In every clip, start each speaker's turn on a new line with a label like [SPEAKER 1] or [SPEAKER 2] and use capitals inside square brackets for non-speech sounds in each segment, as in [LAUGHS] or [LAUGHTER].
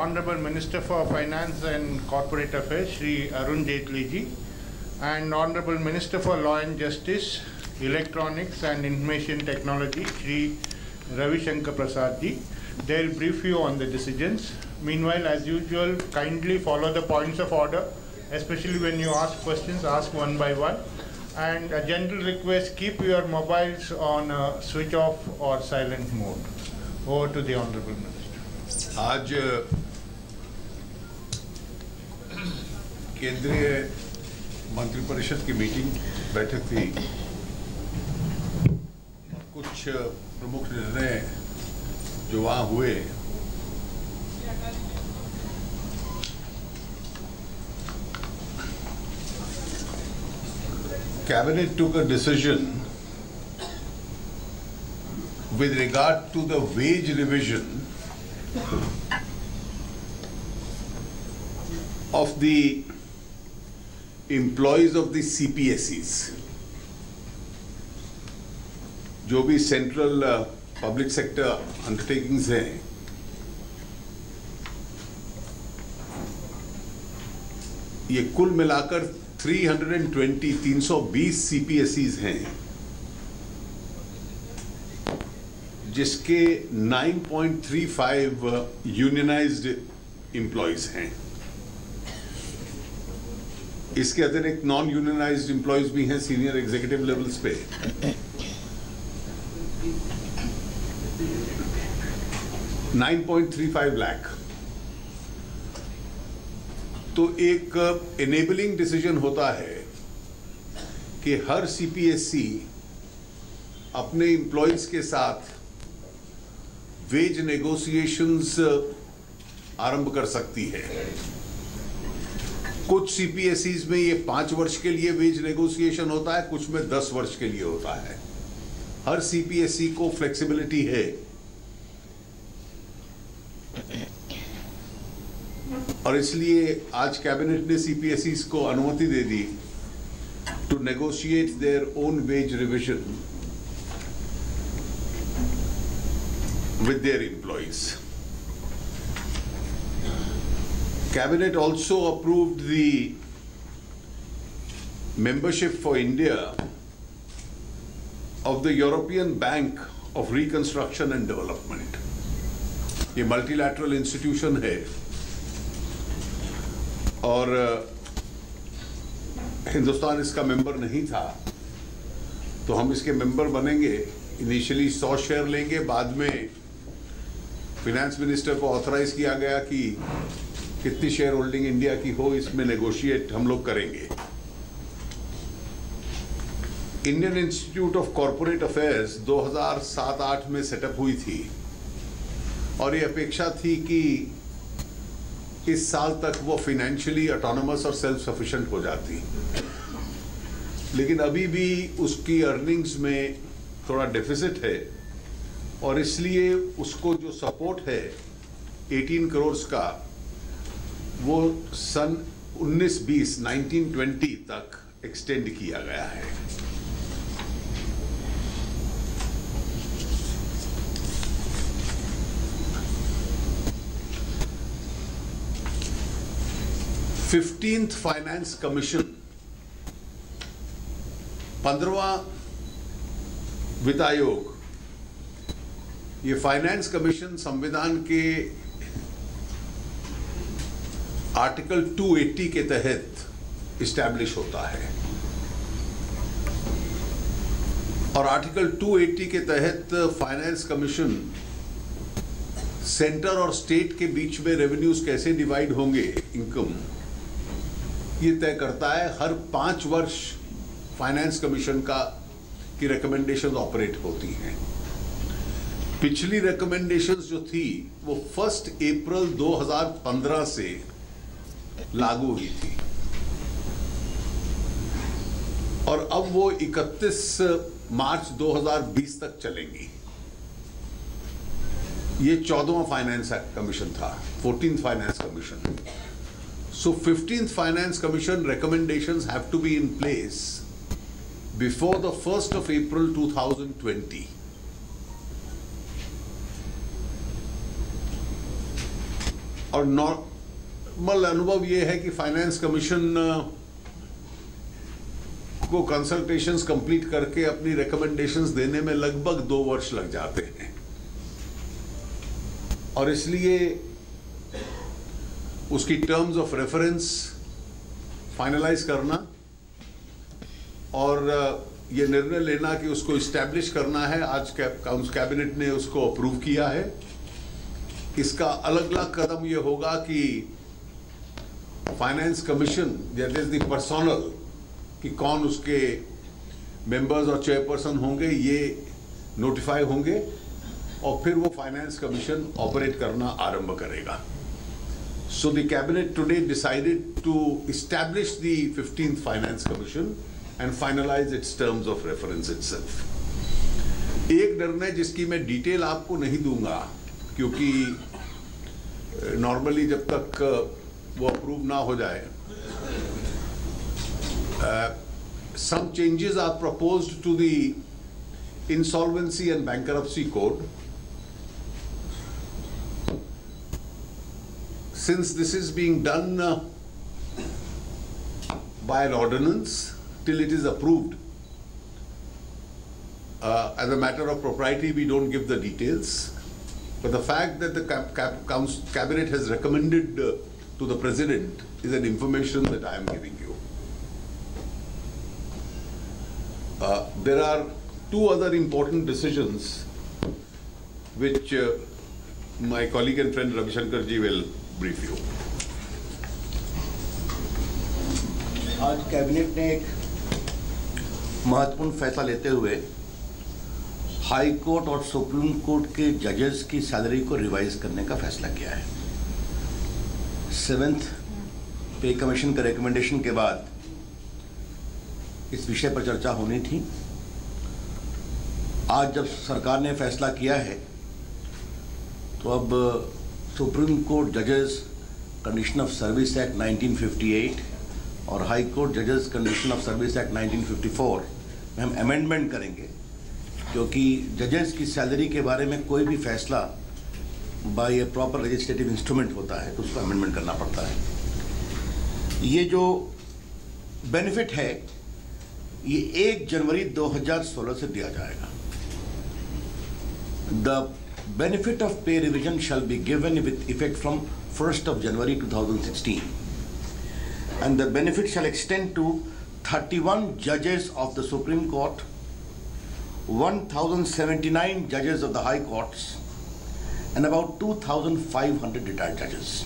[SPEAKER 1] Honorable Minister for Finance and Corporate Affairs, Sri Arun Jaitley ji, and Honorable Minister for Law and Justice, Electronics and Information Technology, Sri Ravi Shankar Prasad ji. They'll brief you on the decisions. Meanwhile, as usual, kindly follow the points of order, especially when you ask questions, ask one by one. And a gentle request, keep your mobiles on uh, switch off or silent mode. Over to the Honorable Minister.
[SPEAKER 2] आज केंद्रीय मंत्रिपरिषद की meeting बैठक थी। कुछ प्रमुख निर्णय जो वहाँ हुए। कैबिनेट टू का decision with regard to the wage revision of the employees of the CPSEs. जो भी सेंट्रल पब्लिक सेक्टर अंडरटेकिंग्स हैं, ये कुल मिलाकर 320 320 सीपीएसईज हैं, जिसके 9.35 यूनियनाइज्ड एम्प्लॉयज़ हैं इसके अतिरिक्त नॉन यूनियनाइज एम्प्लॉयज़ भी हैं सीनियर एग्जीक्यूटिव लेवल्स पे। Nine point three five lakh तो एक एनेबलिंग डिसीज़न होता है कि हर सीपीएससी अपने एम्प्लॉयज़ के साथ वेज नेगोशिएशंस आरंभ कर सकती है। कुछ सीपीएसईज में ये पाँच वर्ष के लिए वेज नेगोशिएशन होता है, कुछ में दस वर्ष के लिए होता है हर सीपीएसई को फ्लेक्सिबिलिटी है और इसलिए आज कैबिनेट ने सीपीएसई को अनुमति दे दी to negotiate their own wage revision with their employees. Cabinet also approved the membership for India of the European Bank of Reconstruction and Development. ये मल्टीलैटरल इंस्टीट्यूशन है और हिंदुस्तान इसका मेंबर नहीं था तो हम इसके मेंबर बनेंगे इनिशियली सौ शेयर लेंगे बाद में फिनेंस मिनिस्टर को ऑथराइज किया गया कि कितनी शेयर होल्डिंग इंडिया की हो, इसमें नेगोशिएट हम लोग करेंगे। Indian Institute of Corporate Affairs 2007-8 में सेटअप हुई थी और ये अपेक्षा थी कि इस साल तक वो फाइनेंशियली ऑटोनमस और सेल्फ सफिशिएंट हो जाती। लेकिन अभी भी उसकी अर्निंग्स में थोड़ा डेफिसिट है और इसलिए उसको जो सपोर्ट है 18 करोड़ का वो सन 1920 1920 तक एक्सटेंड किया गया है। फिफ्टींथ फाइनेंस कमीशन पंद्रवा वित्त आयोग, ये फाइनेंस कमीशन संविधान के आर्टिकल 280 के तहत इस्टेब्लिश होता है। और आर्टिकल 280 के तहत फाइनेंस कमीशन सेंटर और स्टेट के बीच में रेवेन्यूज कैसे डिवाइड होंगे, इनकम, ये तय करता है। हर पाँच वर्ष फाइनेंस कमीशन का, की रिकमेंडेशन ऑपरेट होती हैं। पिछली रिकमेंडेशंस जो थी, वो फ़र्स्ट अप्रैल 2015 से लागू हुई थी। और अब वो 31 मार्च 2020 तक चलेंगी। ये चौदहवा फाइनेंस कमीशन था fourteen finance commission. So fifteenth finance commission recommendation have to be in place before the 1st of April 2020. और नॉर्मल अनुभव ये है कि फाइनेंस कमीशन को कंसल्टेशंस कंप्लीट करके अपनी रिकमेंडेशंस देने में लगभग दो वर्ष लग जाते हैं। और इसलिए उसकी टर्म्स ऑफ़ रेफरेंस फाइनलाइज करना और ये निर्णय लेना कि उसको इस्टेब्लिश करना है। आज कैबिनेट ने उसको अप्रूव किया है। इसका अलग अलग कदम ये होगा कि finance commission that is the personal कि कौन उसके मेंबर्स और चेयरपर्सन होंगे, ये नोटिफाई होंगे, और फिर वो फाइनेंस कमीशन ऑपरेट करना आरंभ करेगा। So the cabinet today decided to establish the fifteenth finance commission and finalise its terms of reference itself एक निर्णय जिसकी मैं डिटेल आपको नहीं दूँगा, क्योंकि नॉर्मली जब तक वो अप्रूव ना हो जाए some changes are proposed to the insolvency and bankruptcy code since this is being done uh, by an ordinance till it is approved. Uh, as a matter of propriety, we don't give the details. But the fact that the cap, cap, cabinet has recommended uh, to the president is an information that I am giving you. Uh, there are two other important decisions which uh, my colleague and friend Ravi Shankar ji will brief you.
[SPEAKER 3] आज cabinet ने एक महत्वपूर्ण फैसला लेते हुए high court और supreme court के जजेस की सैलरी को रिवाइज करने का फैसला किया है सेवेंथ पे कमीशन के रिकमेंडेशन के बाद इस विषय पर चर्चा होनी थी। आज जब सरकार ने फैसला किया है तो अब, सुप्रीम कोर्ट जजेस कंडीशन ऑफ़ सर्विस एक्ट 1958 और हाई कोर्ट जजेस कंडीशन ऑफ़ सर्विस एक्ट 1954 में हम अमेंडमेंट करेंगे, क्योंकि जजेस की सैलरी के बारे में कोई भी फैसला by a proper legislative instrument होता है तो उसको अमेंडमेंट करना पड़ता है। ये जो बेनिफिट है ये एक जनवरी 2016 से दिया जाएगा। The benefit of pay revision shall be given with effect from first of January 2016 and the benefit shall extend to 31 judges of the Supreme Court, 1079 judges of the High Courts, and about 2,500 retired judges.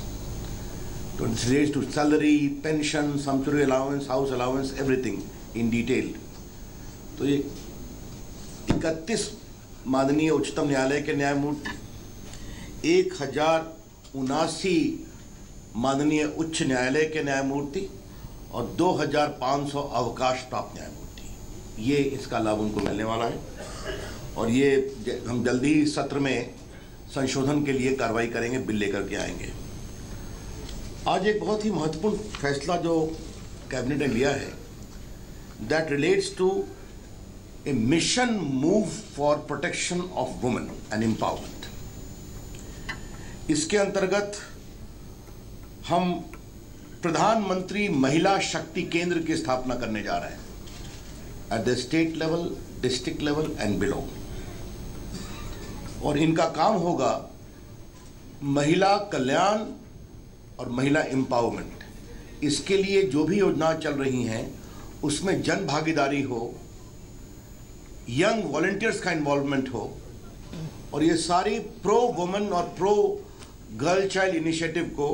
[SPEAKER 3] So this relates to salary, pension, sumptuary allowance, house allowance, everything in detail. तो ये इकतीस माननीय उच्चतम न्यायालय के न्यायमूर्ति एक हज़ार उनासी माननीय उच्च न्यायालय के न्यायमूर्ति और 2500 अवकाश प्राप्त न्यायमूर्ति ये इसका लाभ उनको मिलने वाला है और ये हम जल्दी ही सत्र में संशोधन के लिए कार्रवाई करेंगे, बिल लेकर के आएँगे। आज एक बहुत ही महत्वपूर्ण फैसला जो कैबिनेट ने लिया है that relates to a mission move for protection of women and empowerment इसके अंतर्गत हम प्रधानमंत्री महिला शक्ति केंद्र की स्थापना करने जा रहे हैं at the state level district level and below और इनका काम होगा महिला कल्याण और महिला एम्पावरमेंट इसके लिए जो भी योजना चल रही हैं, उसमें जन भागीदारी हो यंग वॉलेंटियर्स का इन्वॉल्वमेंट हो, और ये सारी प्रो वुमेन और प्रो गर्ल चाइल्ड इनिशिएटिव को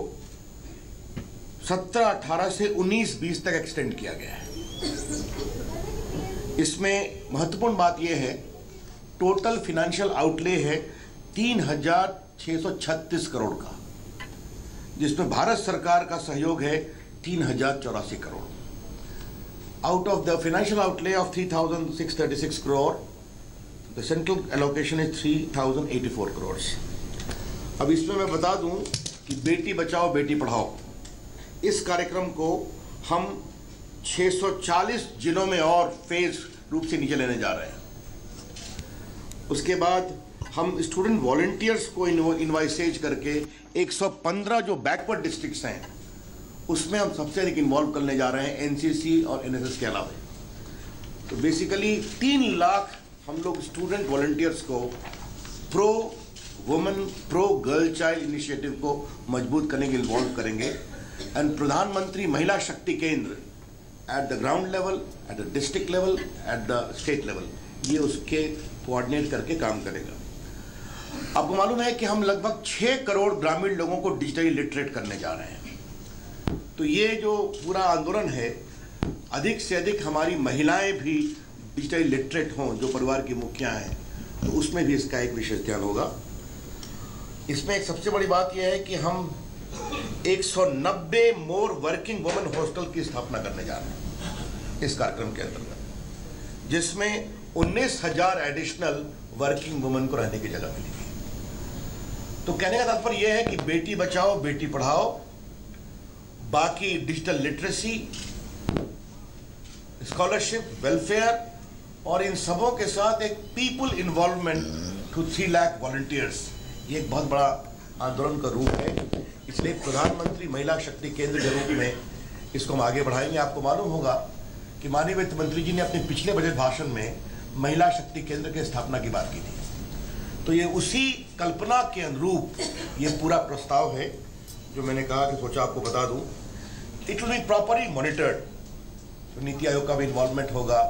[SPEAKER 3] सत्रह, अठारह से उन्नीस, बीस तक एक्सटेंड किया गया है। इसमें महत्वपूर्ण बात यह है टोटल फिनेंशियल आउटले है तीन हज़ार छह सौ छत्तीस करोड़ का, जिसमें भारत सरकार का सहयोग है तीन हज़ार चौरासी crore. Out of the financial outlay of three thousand six thirty six crore the central allocation is three thousand eighty four crore अब इसमें मैं बता दूँ कि बेटी बचाओ, बेटी पढ़ाओ, इस कार्यक्रम को हम 640 जिलों में और फ़ेज़ रूप से नीचे लेने जा रहे हैं। उसके बाद हम स्टूडेंट वॉलंटियर्स को इनवाइसेज करके 115 जो बैकवर्ड डिस्ट्रिक्ट्स हैं, उसमें हम सबसे अधिक इन्वॉल्व करने जा रहे हैं एनसीसी और एनएसएस के अलावा। तो बेसिकली तीन लाख हम लोग स्टूडेंट वॉलंटियर्स को pro women pro girl child initiative को मज़बूत करने के इन्वॉल्व करेंगे। एंड प्रधानमंत्री महिला शक्ति केंद्र at the ground level at the district level at the state level ये उसके कोऑर्डिनेट करके काम करेगा। आपको मालूम है कि हम लगभग छः करोड़ ग्रामीण लोगों को डिजिटली लिटरेट करने जा रहे हैं। तो ये जो पूरा आंदोलन है, अधिक से अधिक हमारी महिलाएँ भी डिजिटली लिटरेट हों, जो परिवार की मुखिया हैं तो उसमें भी इसका एक विशेष ध्यान होगा। इसमें एक सबसे बड़ी बात यह है कि हम 190 मोर वर्किंग वुमेन हॉस्टल की स्थापना करने जा रहे हैं, इस कार्यक्रम के अंतर्गत, जिसमें उन्नीस हज़ार एडिशनल वर्किंग वुमेन को रहने की जगह मिलेगी तो कहने का तात्पर्य यह है कि बेटी बचाओ, बेटी पढ़ाओ, बाकी डिजिटल लिटरेसी स्कॉलरशिप वेलफेयर और इन सबों के साथ एक people involvement two three lakh volunteers ये एक बहुत बड़ा आंदोलन का रूप है। इसलिए प्रधानमंत्री महिला शक्ति केंद्र के रूप में इसको हम आगे बढ़ाएँगे। आपको मालूम होगा कि माननीय वित्त मंत्री जी ने अपने पिछले बजट भाषण में महिला शक्ति केंद्र की स्थापना की बात की थी। तो ये उसी कल्पना के अनुरूप ये पूरा प्रस्ताव है, जो मैंने कहा कि सोचा आपको बता दूँ। It will be properly monitored तो नीति आयोग का भी इन्वॉल्वमेंट होगा।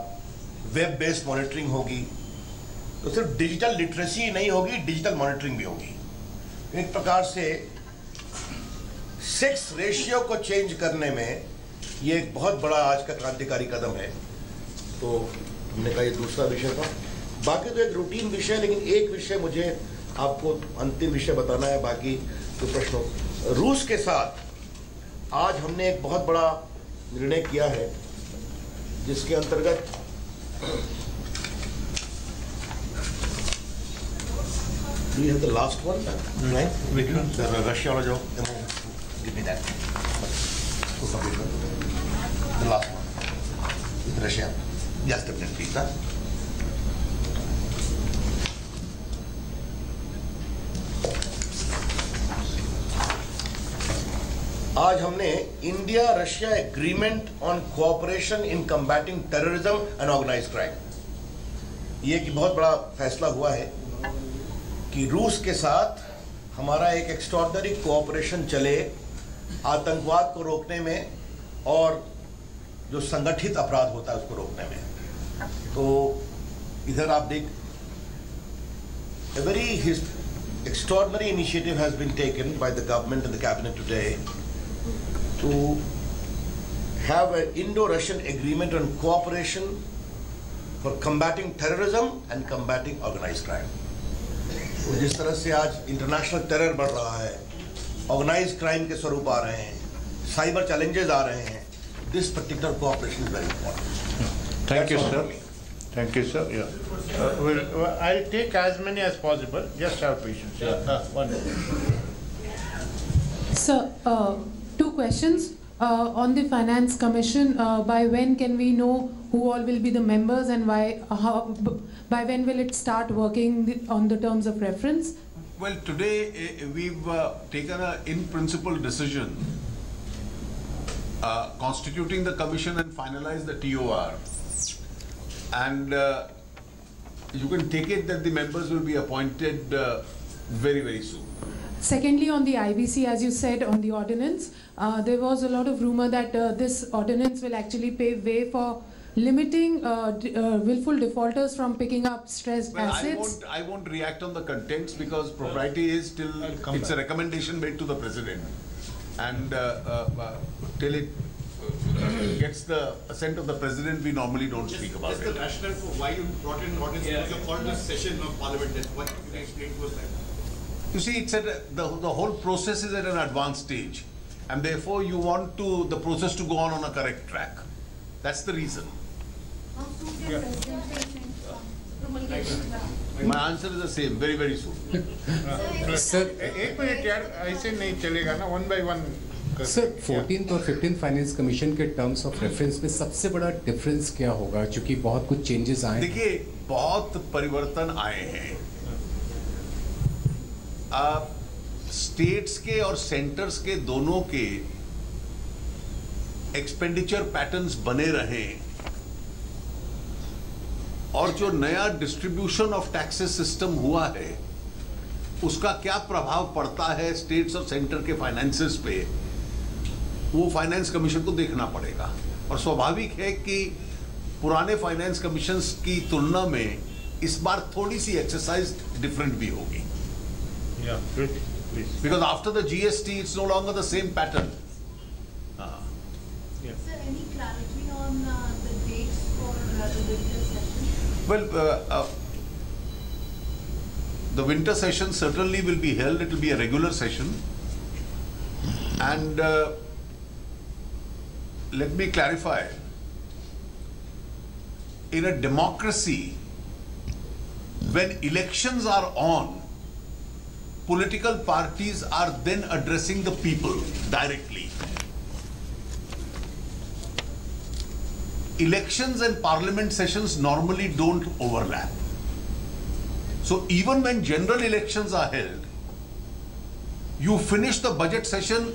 [SPEAKER 3] वेब बेस्ड मॉनिटरिंग होगी। तो सिर्फ़ डिजिटल लिटरेसी नहीं होगी डिजिटल मॉनिटरिंग भी होगी। एक प्रकार से सेक्स रेशियो को चेंज करने में ये एक बहुत बड़ा आज का क्रांतिकारी कदम है। तो हमने कहा ये दूसरा विषय था बाकी तो एक रूटीन विषय लेकिन एक विषय मुझे आपको अंतिम विषय बताना है बाकी तो प्रश्नों रूस के साथ आज हमने एक बहुत बड़ा निर्णय किया है जिसके अंतर्गत Do you have the last one? Right? The Russia वाला जो give me that. उसको complete कर दो. The last one. Russia. Yes, definitely. Huh? आज हमने India Russia agreement on cooperation in combating terrorism and organise crime ये एक बहुत बड़ा फैसला हुआ है कि रूस के साथ हमारा एक एक्स्ट्रॉर्डनरी कोऑपरेशन चले आतंकवाद को रोकने में और जो संगठित अपराध होता है उसको रोकने में तो इधर आप देख a very extraordinary initiative has been taken by the government and the cabinet today to have Indo Russian agreement on cooperation for combating terrorism and combating organise crime जिस तरह से आज इंटरनेशनल टेरर बढ़ रहा है ऑर्गेनाइज क्राइम के स्वरूप आ रहे हैं साइबर चैलेंजेस आ रहे हैं this particular cooperation is very important
[SPEAKER 1] Thank you, sir. Thank you, sir. Yeah. Uh, well, well, I'll take as many as possible. Just have patience. Yeah. Uh, one.
[SPEAKER 4] Sir, uh, two questions. Uh, On the Finance Commission, uh, by when can we know who all will be the members and why, uh, how, b- by when will it start working the- on the terms of reference?
[SPEAKER 2] Well, today eh, we've uh, taken an in principle decision uh, constituting the commission and finalize the TOR. And uh, you can take it that the members will be appointed uh, very, very soon.
[SPEAKER 4] Secondly, on the IBC, as you said, on the ordinance, uh, there was a lot of rumor that uh, this ordinance will actually pave way for limiting uh, d- uh, willful defaulters from picking up stressed
[SPEAKER 2] Well, I
[SPEAKER 4] assets.
[SPEAKER 2] won't, I won't react on the contents because propriety is still,
[SPEAKER 1] come
[SPEAKER 2] it's a recommendation made to the president. And uh, uh, uh, till it gets the assent of the president, we normally don't speak about
[SPEAKER 5] Just the
[SPEAKER 2] it.
[SPEAKER 5] rationale for why you brought in ordinance,
[SPEAKER 6] Yeah.
[SPEAKER 5] because you called a session of parliament, that what you can explain to us that?
[SPEAKER 2] You see, it's at, a- the, the whole process is at an advanced stage. And therefore, you want to, the process to go on on a correct track. That's the reason. My answer is the same, very, very soon.
[SPEAKER 7] Sir
[SPEAKER 1] ए- एक minute यार ऐसे नहीं चलेगा ना one by one
[SPEAKER 7] Sir fourteen और fifteen finance commission के terms of reference में सबसे बड़ा डिफरेंस क्या होगा? क्योंकि बहुत कुछ चेंजेस आए।
[SPEAKER 2] देखिए बहुत परिवर्तन आए हैं। स्टेट्स के और सेंटर्स के दोनों के एक्सपेंडिचर पैटर्न्स बने रहे और जो नया डिस्ट्रीब्यूशन ऑफ़ टैक्सेस सिस्टम हुआ है उसका क्या प्रभाव पड़ता है स्टेट्स और सेंटर के फाइनेंसेस पे? वो फाइनेंस कमीशन को देखना पड़ेगा। और स्वाभाविक है कि पुराने फाइनेंस कमीशन की तुलना में इस बार थोड़ी सी एक्सरसाइज डिफरेंट भी होगी। Because after the G
[SPEAKER 6] S T it's no longer the same pattern
[SPEAKER 2] well the winter session certainly will be held it will be a regular session and let me clarify. In a democracy, when elections are on, political parties are then addressing the people directly. elections and parliament sessions normally don't overlap. So even when general elections are held, you finish the budget session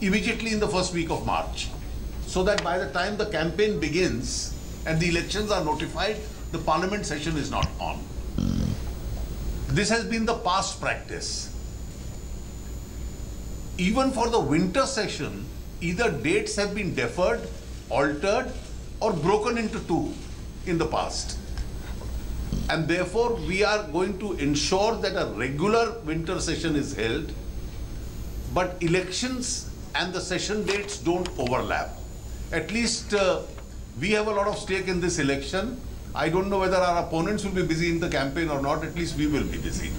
[SPEAKER 2] immediately in the first week of March. So that by the time the campaign begins and the elections are notified, the parliament session is not on. This has been the past practice. Even for the winter session, either dates have been deferred, altered, or broken into two in the past. And therefore, we are going to ensure that a regular winter session is held, but elections and the session dates don't overlap. At least uh, we have a lot of stake in this election. I don't know whether our opponents will be busy in the campaign or not, at least we will be busy.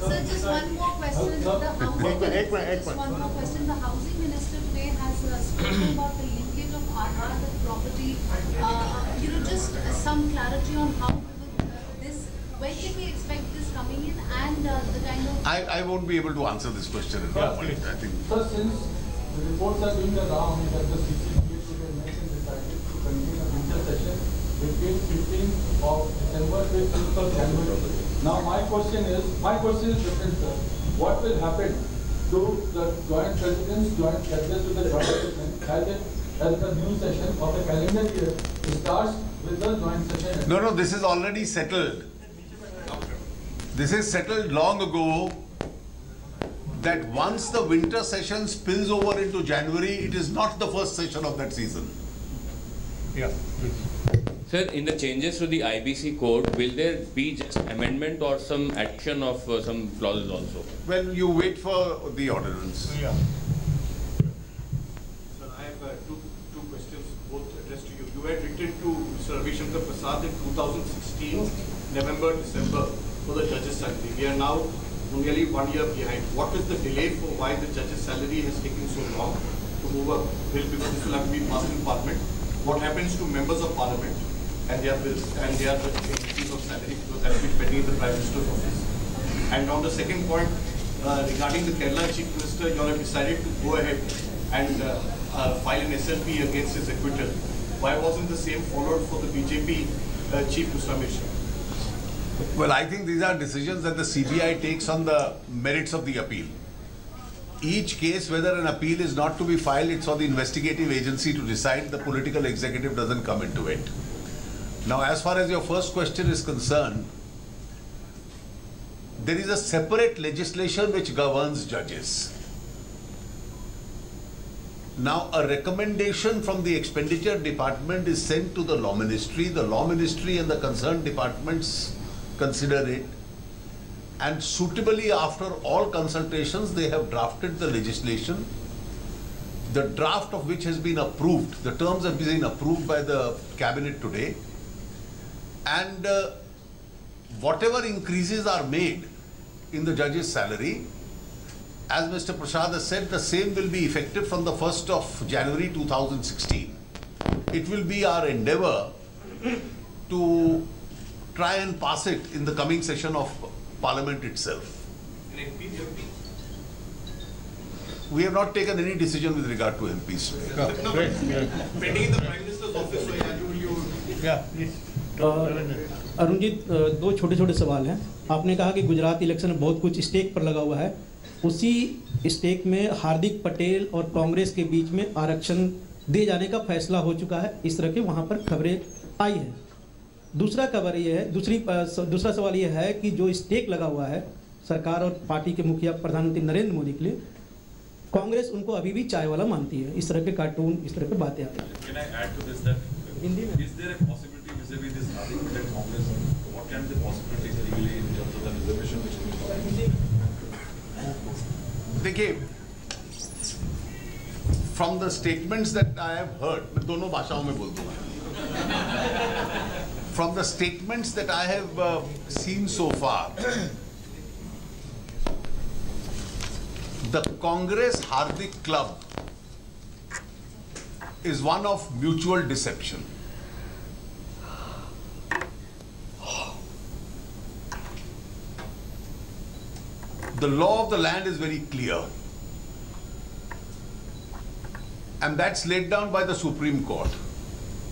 [SPEAKER 6] Sir, just one more question. The housing,
[SPEAKER 1] Ek minute, ek minute, ek
[SPEAKER 6] just one more question. The housing minister today has uh, spoken about the linkage of Aadhaar with property. Uh, You know, just uh, some clarity on how uh, this, when can we expect this coming in and uh, the kind of
[SPEAKER 2] I, I won't be able to answer this question in
[SPEAKER 1] Yeah,
[SPEAKER 2] one minute,
[SPEAKER 1] please.
[SPEAKER 2] I think.
[SPEAKER 8] Sir, since the reports are doing the round that the CCPA today met and to session between 15th of December to 5th of January. Now, my question is, my question is different, sir. What will happen to the joint presidents, joint judges with the joint president as as the new session of the calendar year starts with the joint session?
[SPEAKER 2] No, no, this is already settled. This is settled long ago that once the winter session spills over into January, it is not the first session of that season.
[SPEAKER 1] Yeah, please.
[SPEAKER 9] Sir, in the changes to the IBC code, will there be just amendment or some action of uh, some clauses also?
[SPEAKER 2] Well, you wait for the ordinance.
[SPEAKER 1] Yeah.
[SPEAKER 5] Sir, I have uh, two, two questions, both addressed to you. You had written to Mr. Ravi Shankar Prasad in 2016, November, December, for the judge's salary. We are now nearly one year behind. What is the delay for why the judge's salary has taken so long to move up bill because this will have to be passed in parliament? What happens to members of parliament and their bills and their increase of salary because that will be pending in the prime minister's office? And on the second point, uh, regarding the Kerala chief minister, you all have decided to go ahead and uh, uh, file an SLP against his acquittal. Why wasn't the same followed for the BJP uh, chief, Mr. Amit Shah?
[SPEAKER 2] Well, I think these are decisions that the CBI takes on the merits of the appeal. Each case, whether an appeal is not to be filed, it's for the investigative agency to decide. The political executive doesn't come into it. Now, as far as your first question is concerned, there is a separate legislation which governs judges. Now, a recommendation from the expenditure department is sent to the law ministry. The law ministry and the concerned departments consider it. And suitably, after all consultations, they have drafted the legislation. The draft of which has been approved, the terms have been approved by the cabinet today. And uh, whatever increases are made in the judge's salary, as Mr. Prasad has said, the same will be effective from the 1st of January 2016. It will be our endeavor to try and pass it in the coming session of Parliament itself. We have not taken any decision with regard to MPs today.
[SPEAKER 1] Yeah, great, great.
[SPEAKER 5] Pending in the prime minister's office, so yeah, you, you,
[SPEAKER 1] Yeah, please.
[SPEAKER 10] Arun ji अ, दो छोटे छोटे सवाल हैं आपने कहा कि Gujarat election में बहुत कुछ स्टेक पर लगा हुआ है उसी स्टेक में हार्दिक पटेल और कांग्रेस के बीच में आरक्षण दिए जाने का फैसला हो चुका है इस तरह के वहाँ पर खबरें आई है दूसरा खबर ये है दूसरी दूसरा सवाल ये है कि जो स्टेक लगा हुआ है सरकार और पार्टी के मुखिया प्रधानमंत्री नरेंद्र मोदी के लिए कांग्रेस उनको अभी भी चाय वाला मानती है। इस तरह के कार्टून इस तरह के बातें आती हैं।
[SPEAKER 2] देखिए from the statements that I have heard मैं दोनों भाषाओं में बोल दूँगा from the statements that I have uh, seen so far, the Congress Hardik Club is one of mutual deception. The law of the land is very clear. And that's laid down by the Supreme Court.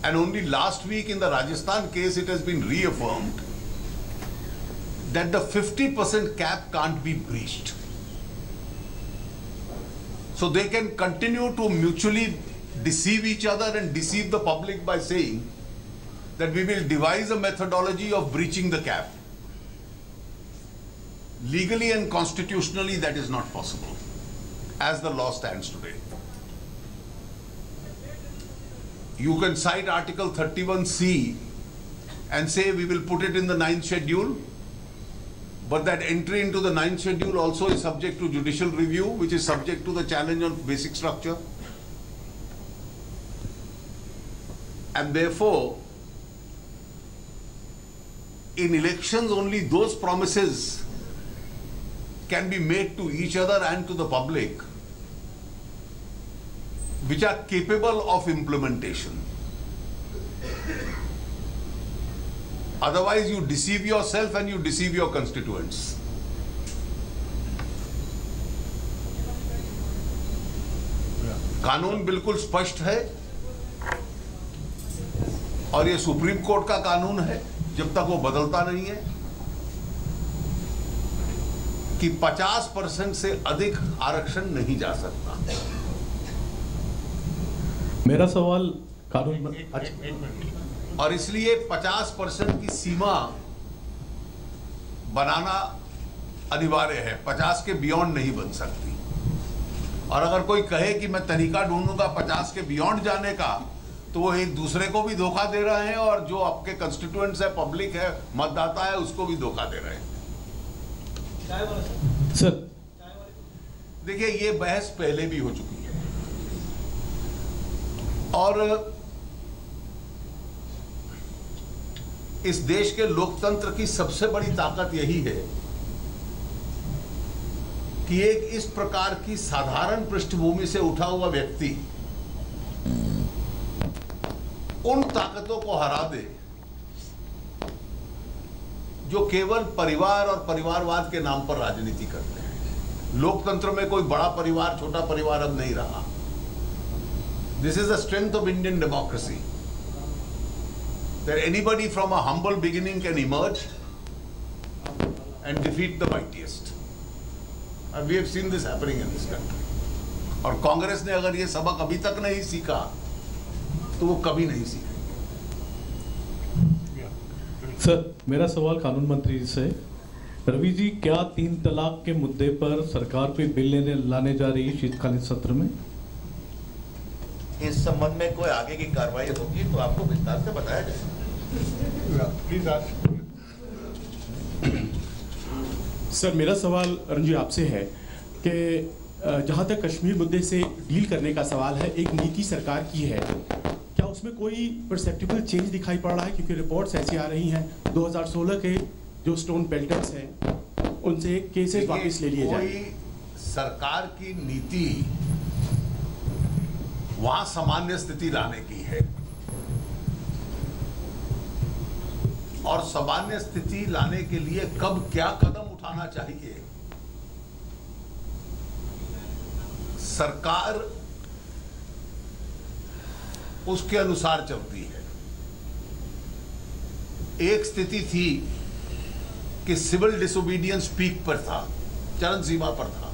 [SPEAKER 2] And only last week in the Rajasthan case, it has been reaffirmed that the 50% cap can't be breached. So they can continue to mutually deceive each other and deceive the public by saying that we will devise a methodology of breaching the cap. Legally and constitutionally, that is not possible, as the law stands today. You can cite Article 31C and say we will put it in the ninth schedule, but that entry into the ninth schedule also is subject to judicial review, which is subject to the challenge on basic structure. And therefore, in elections, only those promises can be made to each other and to the public which are capable of implementation. Otherwise, you deceive yourself and you deceive your constituents. कानून बिल्कुल स्पष्ट है और ये supreme court का कानून है जब तक वो बदलता नहीं है कि 50 परसेंट से अधिक आरक्षण नहीं जा सकता
[SPEAKER 10] मेरा सवाल कानून
[SPEAKER 2] और इसलिए 50 परसेंट की सीमा बनाना अनिवार्य है। 50 के बियॉन्ड नहीं बन सकती। और अगर कोई कहे कि मैं तरीका ढूंढूँगा 50 के बियॉन्ड जाने का तो वो एक दूसरे को भी धोखा दे रहे हैं और जो आपके कंस्टिट्यूएंट्स है पब्लिक है मतदाता है उसको भी धोखा दे रहे हैं।
[SPEAKER 10] सर।
[SPEAKER 2] देखिए ये बहस पहले भी हो चुकी है। और इस देश के लोकतंत्र की सबसे बड़ी ताकत यही है कि एक इस प्रकार की साधारण पृष्ठभूमि से उठा हुआ व्यक्ति उन ताकतों को हरा दे जो केवल परिवार और परिवारवाद के नाम पर राजनीति करते हैं। लोकतंत्र में कोई बड़ा परिवार, छोटा परिवार अब नहीं रहा। This is the strength of Indian democracy that anybody from a humble beginning can emerge and defeat the mightiest. And we have seen this happening in this country. और कांग्रेस ने अगर ये सबक अभी तक नहीं सीखा तो वो कभी नहीं सीखेंगे
[SPEAKER 10] सर मेरा सवाल कानून मंत्री जी से रवि जी क्या तीन तलाक के मुद्दे पर सरकार कोई बिल लेने लाने जा रही है शीतकालीन सत्र में
[SPEAKER 3] इस संबंध में कोई आगे की कार्रवाई होगी तो आपको विस्तार से बताया जाएगा
[SPEAKER 1] Please
[SPEAKER 11] सर मेरा सवाल अरुण जी आपसे है कि जहाँ तक कश्मीर मुद्दे से डील करने का सवाल है एक नीति सरकार की है। क्या उसमें कोई परसेप्टिबल चेंज दिखाई पड़ रहा है? क्योंकि रिपोर्ट्स ऐसी आ रही हैं 2016 के जो स्टोन बेल्टर्स हैं उनसे केसेस वापस ले लिए जाए।
[SPEAKER 2] सरकार की नीति वहाँ सामान्य स्थिति लाने की है। और सामान्य स्थिति लाने के लिए कब क्या कदम उठाना चाहिए? सरकार उसके अनुसार चलती है। एक स्थिति थी कि सिविल डिसोबीडियंस पीक पर था चरण सीमा पर था।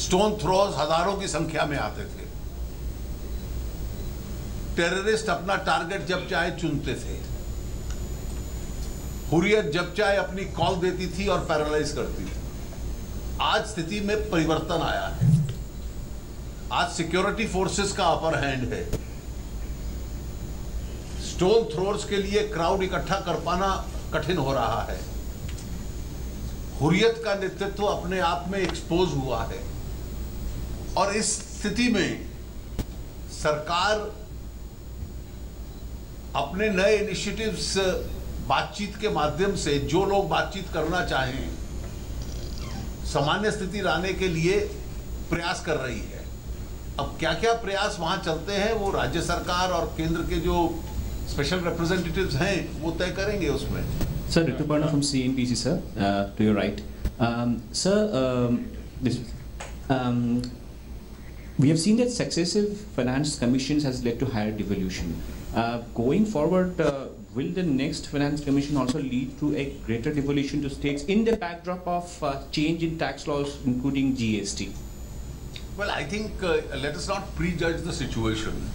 [SPEAKER 2] स्टोन थ्रोज हज़ारों की संख्या में आते थे। टेररिस्ट अपना टारगेट जब चाहे चुनते थे। हुरियत जब चाहे अपनी कॉल देती थी और पैरालाइज करती थी। आज स्थिति में परिवर्तन आया है। आज सिक्योरिटी फोर्सेस का अपर हैंड है। स्टोन थ्रोर्स के लिए क्राउड इकट्ठा कर पाना कठिन हो रहा है। हुरियत का नेतृत्व अपने आप में एक्सपोज हुआ है। और इस स्थिति में सरकार अपने नए इनिशिएटिव्स बातचीत के माध्यम से जो लोग बातचीत करना चाहें, सामान्य स्थिति लाने के लिए प्रयास कर रही है। अब क्या क्या प्रयास वहाँ चलते हैं, वो राज्य सरकार और केंद्र के जो स्पेशल रिप्रेजेंटेटिव्स हैं, वो तय करेंगे उसमें।
[SPEAKER 12] Sir Rituparna from C N C sir to you right sir this we have seen that successive finance commissions has led to higher Uh, going forward, uh, will the next finance commission also lead to a greater devolution to states in the backdrop of uh, change in tax laws, including GST?
[SPEAKER 2] Well, I think uh, let us not prejudge the situation.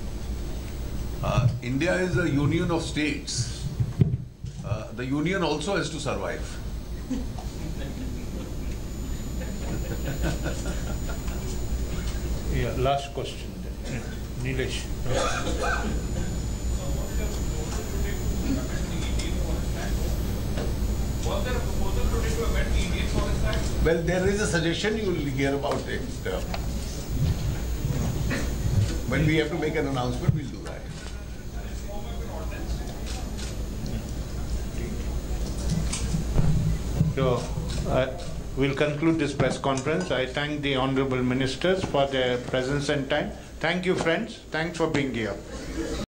[SPEAKER 2] Uh, India is a union of states. Uh, the union also has to survive.
[SPEAKER 1] Yeah, last question. then. Nilesh. [LAUGHS]
[SPEAKER 2] Well, there is a suggestion, you will hear about it. uh, When we have to make an announcement, we'll do that.
[SPEAKER 1] So, uh, we'll conclude this press conference. I thank the honorable ministers for their presence and time. Thank you, friends. Thanks for being here.